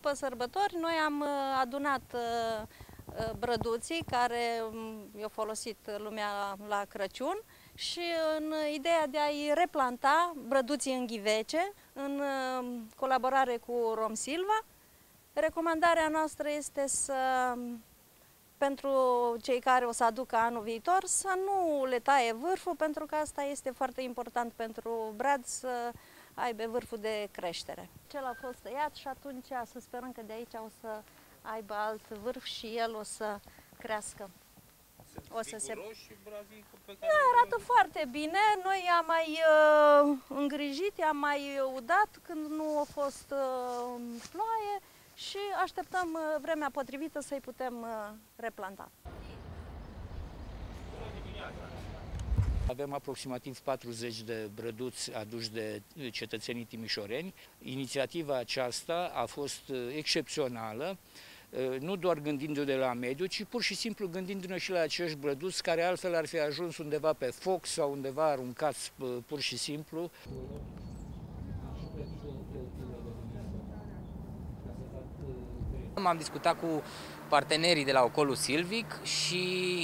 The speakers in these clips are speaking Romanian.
după sărbători, noi am uh, adunat uh, uh, brăduții care um, i-au folosit lumea la Crăciun și în ideea de a-i replanta brăduții în ghivece, în uh, colaborare cu Rom Silva. Recomandarea noastră este să pentru cei care o să aducă anul viitor să nu le taie vârful, pentru că asta este foarte important pentru brad să aibă vârful de creștere. Cel a fost tăiat și atunci să sperăm că de aici o să aibă alt vârf și el o să crească. O să se... și brazii pe care... Da, arată foarte bine. Noi i-am mai uh, îngrijit, i-am mai udat când nu a fost uh, ploaie și așteptăm uh, vremea potrivită să-i putem uh, replanta. Avem aproximativ 40 de brăduți aduși de cetățenii timișoreni. Inițiativa aceasta a fost uh, excepțională, uh, nu doar gândindu-ne la mediu, ci pur și simplu gândindu-ne și la acești brăduți care altfel ar fi ajuns undeva pe foc sau undeva aruncați uh, pur și simplu. Am discutat cu partenerii de la Ocolul Silvic și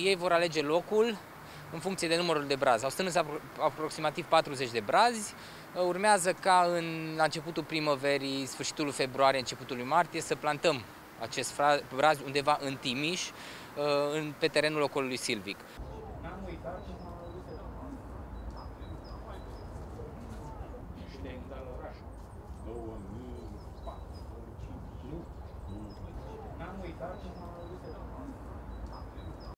ei vor alege locul în funcție de numărul de brazi. Au strâns aproximativ 40 de brazi. Urmează ca în, la începutul primăverii, sfârșitul februarie, începutul lui martie, să plantăm acest braz undeva în Timiș, pe terenul ocolului Silvic. N-am uitat